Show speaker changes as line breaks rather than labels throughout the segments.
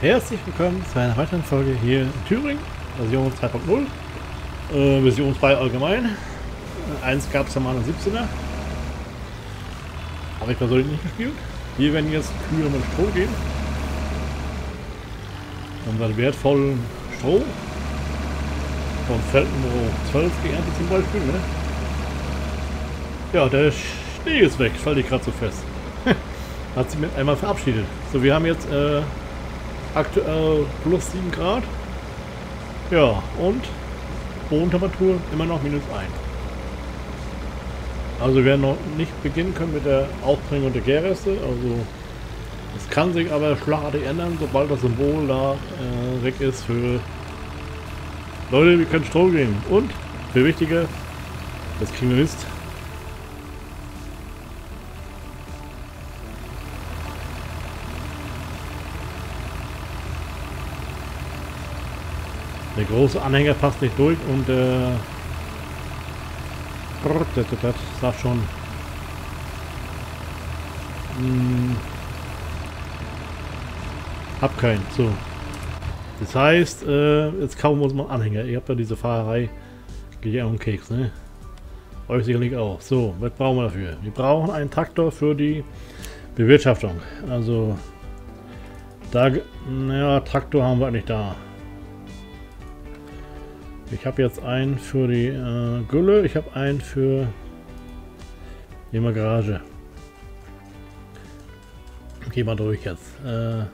Herzlich willkommen zu einer weiteren Folge hier in Thüringen, Version 2.0, äh, Version 2 allgemein. Eins gab es ja mal eine 17er. Habe ich persönlich nicht gespielt. Wir werden jetzt Kühe mit Stroh gehen. Unseren wertvollen Stroh von Feld Nummer 12 geerntet zum Beispiel. Ne? Ja, der Schnee ist weg, fällt ich gerade so fest. Hat sich mit einmal verabschiedet. So, wir haben jetzt äh, aktuell plus 7 Grad. Ja, und Bodentemperatur immer noch minus 1. Also wir werden noch nicht beginnen können mit der Aufbringung der Gärreste. Also es kann sich aber schlagartig ändern, sobald das Symbol da äh, weg ist für Leute, wir können Strom geben. Und, viel wichtiger, das kriegen wir Mist. Der große Anhänger passt nicht durch und äh, das sagt schon. Hm, hab keinen. So. Das heißt, äh, jetzt wir uns mal Anhänger. Ihr habt ja diese Fahrerei. Geht ja um Keks, ne? Euch sicherlich auch. So, was brauchen wir dafür? Wir brauchen einen Traktor für die Bewirtschaftung. Also, da, naja, Traktor haben wir eigentlich da. Ich habe jetzt einen für die äh, Gülle, ich habe einen für die Garage. Geh mal durch jetzt. Äh,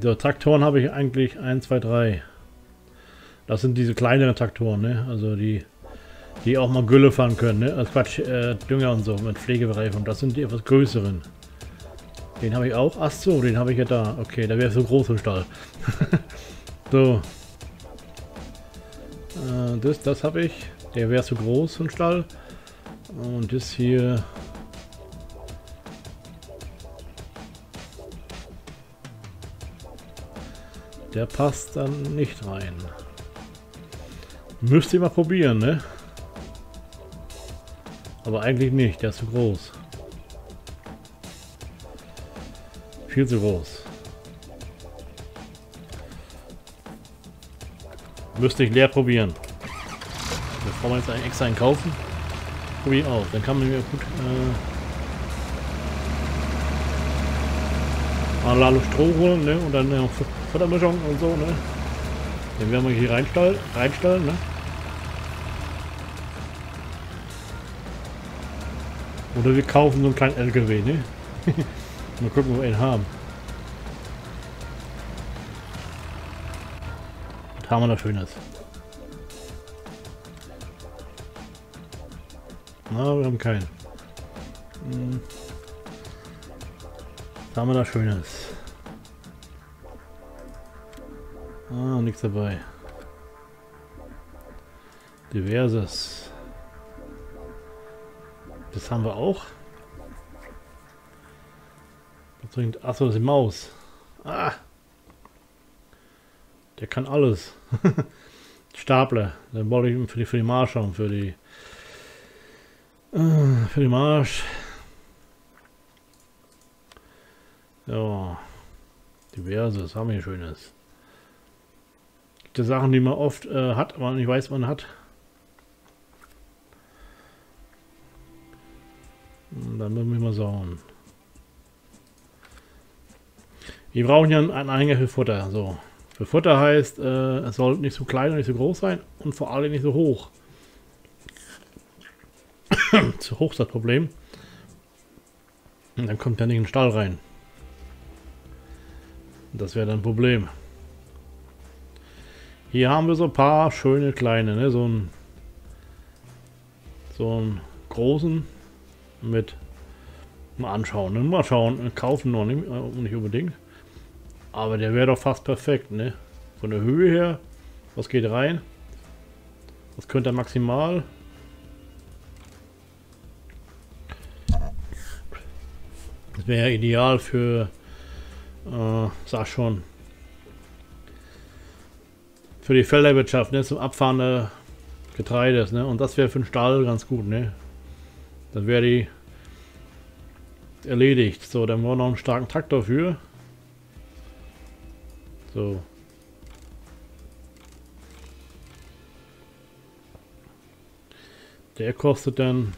so, Traktoren habe ich eigentlich 1, 2, 3. Das sind diese kleineren Traktoren, ne? Also die, die auch mal Gülle fahren können, ne? Also Quatsch, äh, Dünger und so mit Pflegebereifung. Das sind die etwas größeren. Den habe ich auch. Ach so, den habe ich ja da. Okay, der wäre so groß im Stall. so, äh, das das habe ich. Der wäre zu groß im Stall. Und das hier... Der passt dann nicht rein. Müsste ich mal probieren, ne? Aber eigentlich nicht, der ist zu groß. Viel zu groß. Müsste ich leer probieren. Bevor wir jetzt einen extra einen kaufen, probiere ich auch. Dann kann man mir gut äh, Anlage Stroh holen ne? und dann äh, Futtermischung und so. Ne? Den werden wir hier reinstellen. reinstellen ne? Oder wir kaufen so einen kleinen LKW. Ne? Mal gucken, wo wir ihn haben. Haben wir noch Schönes? Na, wir haben keinen. Hm. Was haben wir da Schönes? Ah, nichts dabei. Diverses. Das haben wir auch. Achso, das ist die Maus. Ah! Der kann alles. Stapler. Den wollte ich für die, für die Marsch haben. Für die. Äh, für die Marsch. Ja. Diverses. Haben wir Schönes. Gibt ja Sachen, die man oft äh, hat, aber nicht weiß, man hat. Dann müssen wir mal schauen. Wir brauchen ja einen Anhänger für Futter. So. Für Futter heißt, äh, es soll nicht so klein und nicht so groß sein und vor allem nicht so hoch. zu hoch ist das Problem. Und dann kommt er nicht in den Stall rein. Das wäre dann ein Problem. Hier haben wir so ein paar schöne kleine, ne? so ein so einen großen mit mal anschauen, ne? mal schauen, kaufen noch nicht, äh, nicht unbedingt. Aber der wäre doch fast perfekt, ne? Von der Höhe her. Was geht rein? Was könnte er maximal? Das wäre ideal für, äh, sag schon, für die Felderwirtschaft, ne? Zum Abfahren der Getreides, ne? Und das wäre für den Stall ganz gut, ne? Dann wäre die erledigt. So, dann brauchen wir noch einen starken Traktor für. So. Der kostet dann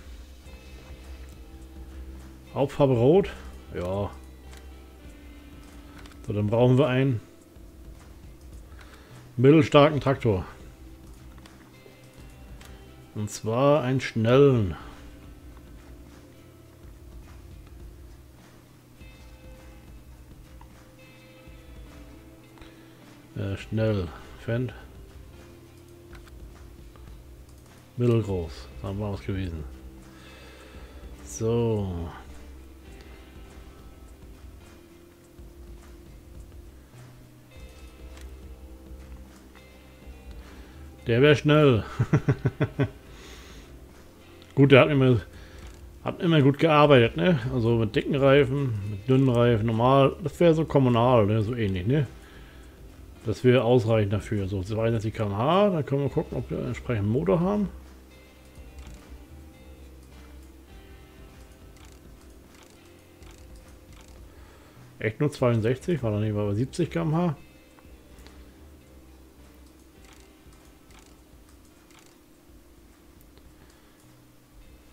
Hauptfarbe Rot. Ja. So, dann brauchen wir einen mittelstarken Traktor. Und zwar einen schnellen. Äh, schnell. Fendt. Mittelgroß. Da war was gewesen. So. Der wäre schnell. gut, der hat immer, hat immer gut gearbeitet, ne? Also mit dicken Reifen, mit dünnen Reifen, normal. Das wäre so kommunal, ne? So ähnlich, ne? Das wäre ausreichend dafür. So, 62 km/h, dann können wir gucken, ob wir einen entsprechenden Motor haben. Echt nur 62, war dann nicht bei 70 km/h.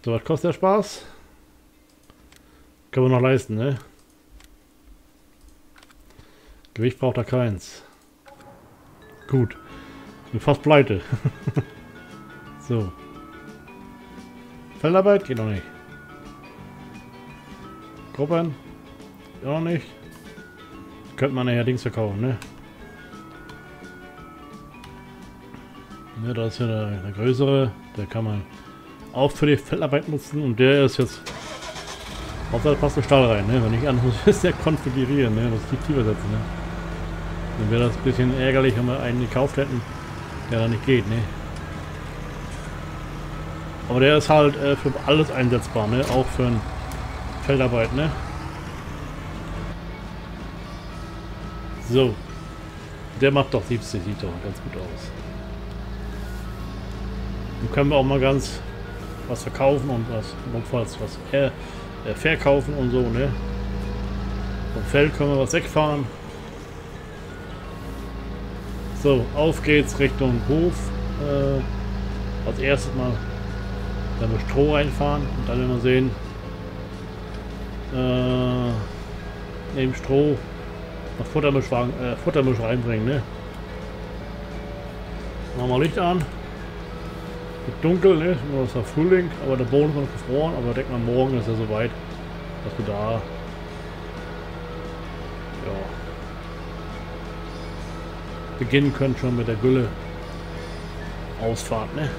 So, was kostet der Spaß? Können wir noch leisten, ne? Gewicht braucht er keins. Gut. Bin fast pleite. so. Feldarbeit geht noch nicht. Gruppen? Geht nicht. Könnte man ja Dings verkaufen, ne? Ne, da ist ja der, der größere. Der kann man auch für die Feldarbeit nutzen und der ist jetzt Hauptsache passt der Stahl rein, ne? Wenn ich an muss ich der konfigurieren, ne? Das die tiefer setzen, ne? Dann wäre das ein bisschen ärgerlich, wenn wir einen gekauft hätten, der da nicht geht, ne? Aber der ist halt äh, für alles einsetzbar, ne? Auch für Feldarbeit, ne? So. Der macht doch 70, sieht doch ganz gut aus. Dann können wir auch mal ganz was verkaufen und was notfalls was äh, äh, verkaufen und so, ne? Vom Feld können wir was wegfahren. So, auf geht's Richtung Hof. Äh, als erstes mal dann wir Stroh reinfahren und dann werden wir sehen, äh, neben Stroh noch Futtermisch, äh, Futtermisch reinbringen, ne? Machen wir Licht an. Wird dunkel, ne? Nur ist ja Frühling, aber der Boden ist noch gefroren. Aber denkt man, morgen ist er soweit, dass wir da beginnen können schon mit der Gülle Ausfahrt, ne?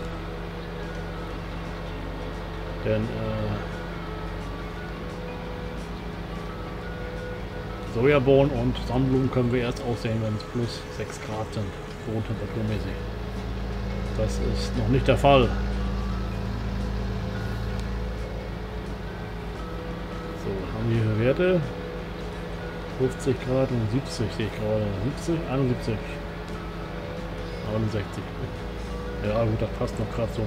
Denn äh, Sojabohnen und Sonnenblumen können wir erst aussehen, wenn es plus 6 Grad sind, bodentemperaturmäßig. Das ist noch nicht der Fall. So, haben wir hier Werte. 50 Grad und 70 sehe ich gerade. 70, 71. 69. Ja gut, das passt noch gerade so.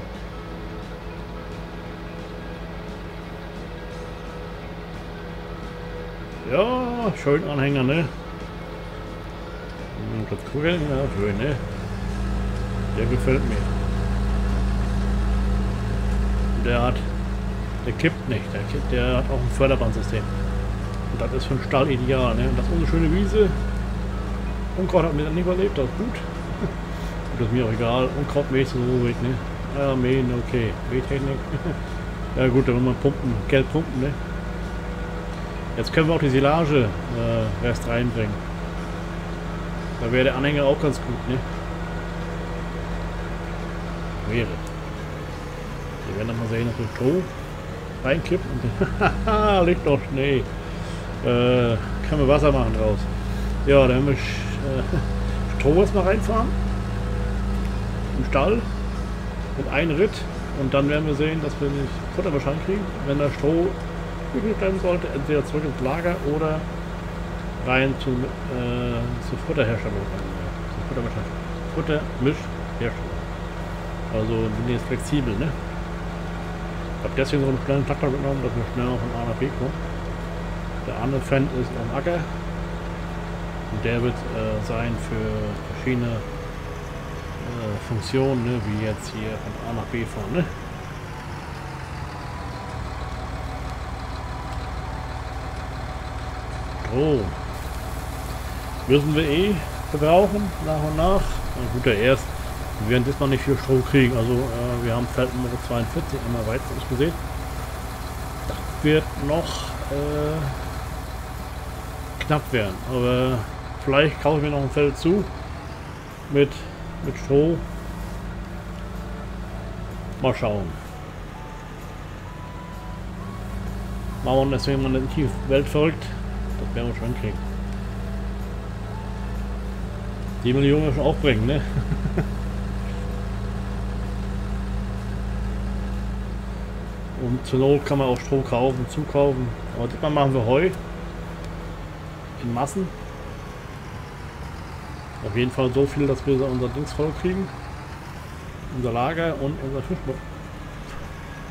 Ja, schön Anhänger, ne? Das Kugeln, ja, schön, ne? Der gefällt mir. Der hat, der kippt nicht, der, kippt, der hat auch ein Förderbandsystem. Und das ist für einen Stall ideal. Ne? Und das ist unsere schöne Wiese. Unkraut hat mir dann nicht überlebt, das ist gut. Und das ist mir auch egal. Unkraut mäht so ruhig, ne? Ja, mähen, okay. Mähtechnik. ja gut, dann wollen wir pumpen, Geld pumpen, ne? Jetzt können wir auch die Silage äh, Rest reinbringen. Da wäre der Anhänger auch ganz gut, ne? wäre. Wir werden dann mal sehen, dass wir Stroh reinkippen und liegt noch Schnee. Äh, kann man Wasser machen draus. Ja, dann haben wir äh, Stroh erstmal reinfahren. Im Stall. Mit einem Ritt. Und dann werden wir sehen, dass wir nicht Futter wahrscheinlich kriegen. Wenn der Stroh übrig bleiben sollte, entweder zurück ins Lager oder rein zu, äh, zur Futterherstellung. Zur Futtermischherstellung. Also bin jetzt flexibel, ne? Ich habe deswegen so einen schnellen Traktor genommen, dass wir schnell von A nach B kommen. Der andere Fan ist am Acker. Und der wird äh, sein für verschiedene äh, Funktionen, ne? wie jetzt hier von A nach B fahren. Ne? Oh. Müssen wir eh verbrauchen, nach und nach. Na gut, erst. Wir werden diesmal nicht viel Strom kriegen. Also äh, wir haben Feld Nummer 42 einmal weiter gesehen. Das wird noch äh, knapp werden. Aber vielleicht kaufe ich mir noch ein Feld zu mit, mit Stroh. Mal schauen. Machen wir deswegen mal nicht die Welt verrückt. Das werden wir schon kriegen. Die Millionen schon auch bringen, ne? Und zur Not kann man auch Strom kaufen, zukaufen. Aber diesmal machen wir Heu. In Massen. Auf jeden Fall so viel, dass wir unser Dings voll kriegen. Unser Lager und unser Fischboot.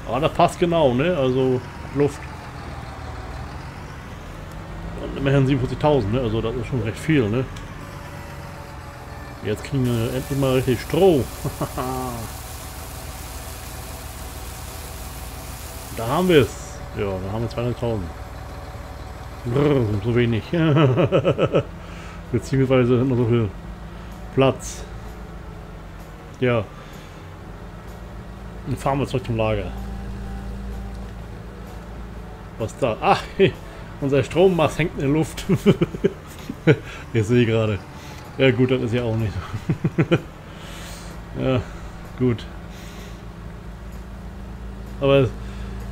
Aber das passt genau, ne? Also Luft. Und immerhin 47.000, ne? Also das ist schon recht viel, ne? Jetzt kriegen wir endlich mal richtig Stroh. da haben wir es. Ja, da haben wir 200.000. So wenig. Beziehungsweise noch so viel Platz. Ja. Dann fahren wir zurück zum Lager. Was da? Ach, unser Strommast hängt in der Luft. ich sehe gerade. Ja gut, das ist ja auch nicht. ja, gut. Aber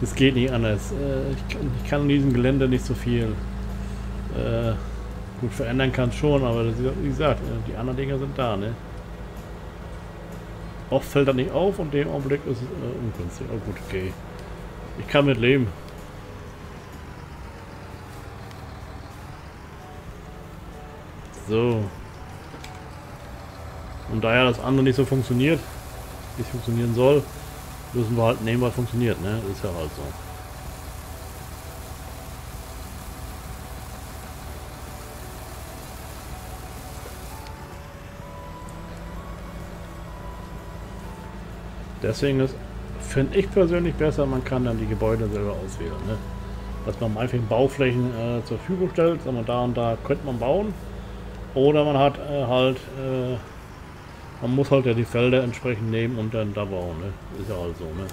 es geht nicht anders. Äh, ich kann, ich kann in diesem Gelände nicht so viel. Äh, gut, verändern kann schon, aber das, wie gesagt, die anderen Dinger sind da, ne? Oft fällt das nicht auf und dem Augenblick ist es äh, ungünstig. Oh gut, okay. Ich kann mit leben. So. Und da ja das andere nicht so funktioniert, wie es funktionieren soll, müssen wir halt nehmen, was funktioniert, ne? Ist ja halt so. Deswegen ist, finde ich persönlich besser, man kann dann die Gebäude selber auswählen. Ne? Dass man einfach Bauflächen äh, zur Verfügung stellt, wir, da und da könnte man bauen. Oder man hat äh, halt äh, man muss halt ja die Felder entsprechend nehmen und dann da bauen, ne? Ist ja halt so, ne?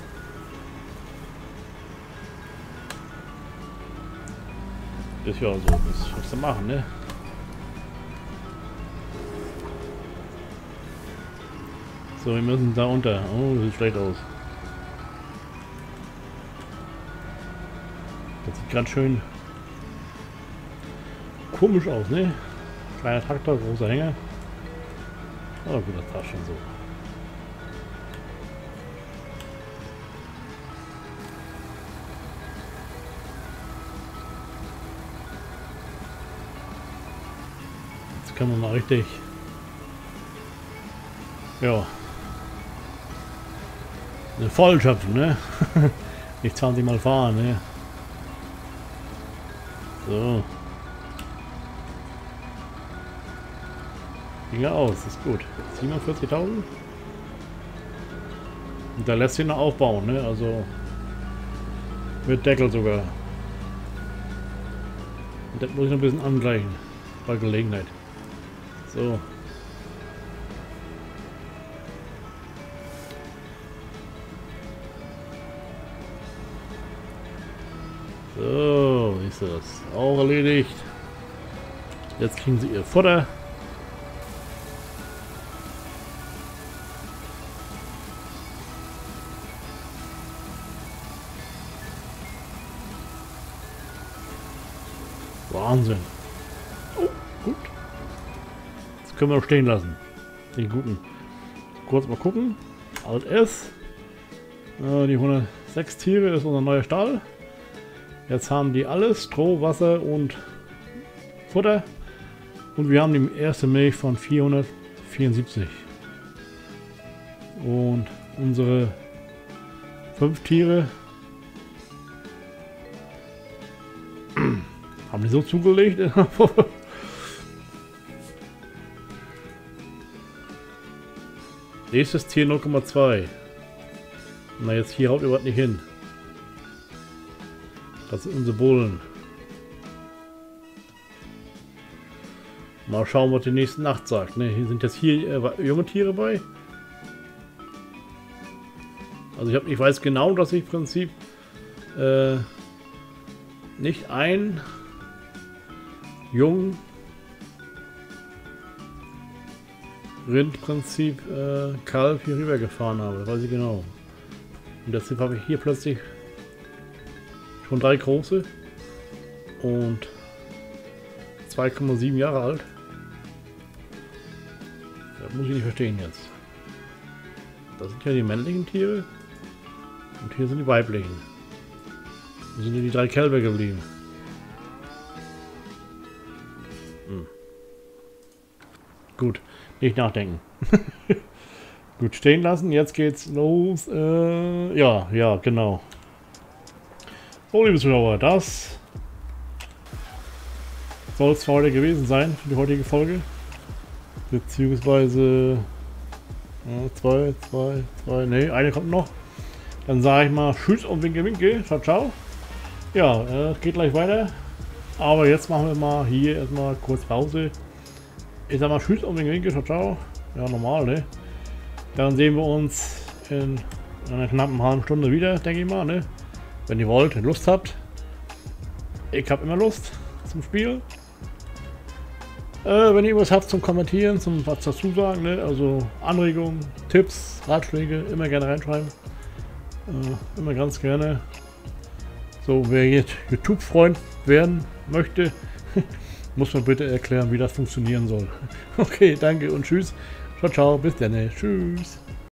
Ist ja so, das was zu machen, ne? So, wir müssen da unter. Oh, das sieht schlecht aus. Das sieht ganz schön komisch aus, ne? Kleiner Traktor, großer Hänger. Aber gut, das war schon so. Jetzt kann man mal richtig... Ja. Eine Vollschöpfen, ne? Nicht 20 Mal fahren, ne? So. Ging ja aus, ist gut. 47.000? Und da lässt sich noch aufbauen, ne? Also mit Deckel sogar. Und das muss ich noch ein bisschen angleichen. Bei Gelegenheit. So. So, ist das auch erledigt. Jetzt kriegen sie ihr Futter. Wahnsinn. Oh, gut. Das können wir noch stehen lassen. Den guten. Kurz mal gucken. Alt S. Äh, die 106 Tiere ist unser neuer Stall. Jetzt haben die alles, Stroh, Wasser und Futter. Und wir haben die erste Milch von 474. Und unsere fünf Tiere haben die so zugelegt. Nächstes Tier 0,2. Na, jetzt hier haut ihr was nicht hin. Das sind unsere Bullen. Mal schauen, was die nächste Nacht sagt. Ne, hier sind jetzt hier äh, junge Tiere bei. Also ich, hab, ich weiß genau, dass ich im Prinzip äh, nicht ein jungen Rindprinzip äh, Kalb hier rüber gefahren habe. Das weiß ich genau. Und deshalb habe ich hier plötzlich schon drei große und 2,7 Jahre alt. Das muss ich nicht verstehen jetzt. Das sind ja die männlichen Tiere und hier sind die weiblichen. Wo sind denn die drei Kälber geblieben? Hm. Gut, nicht nachdenken. Gut, stehen lassen. Jetzt geht's los. Äh, ja, ja, genau. So, liebe Zuschauer, das soll es für heute gewesen sein, für die heutige Folge. Beziehungsweise zwei, zwei, zwei, nee, eine kommt noch. Dann sage ich mal Tschüss und Winke Winke. Ciao, ciao. Ja, äh, geht gleich weiter. Aber jetzt machen wir mal hier erstmal kurz Pause. Ich sag mal Tschüss und Winke Winke. Ciao, ciao. Ja, normal, ne? Dann sehen wir uns in einer knappen halben Stunde wieder, denke ich mal, ne? Wenn ihr wollt, Lust habt. Ich habe immer Lust zum Spiel. Äh, wenn ihr was habt zum Kommentieren, zum was dazu sagen, ne? also Anregungen, Tipps, Ratschläge, immer gerne reinschreiben. Äh, immer ganz gerne. So, wer jetzt YouTube-Freund werden möchte, muss man bitte erklären, wie das funktionieren soll. Okay, danke und tschüss. Ciao, ciao, bis dann. Tschüss.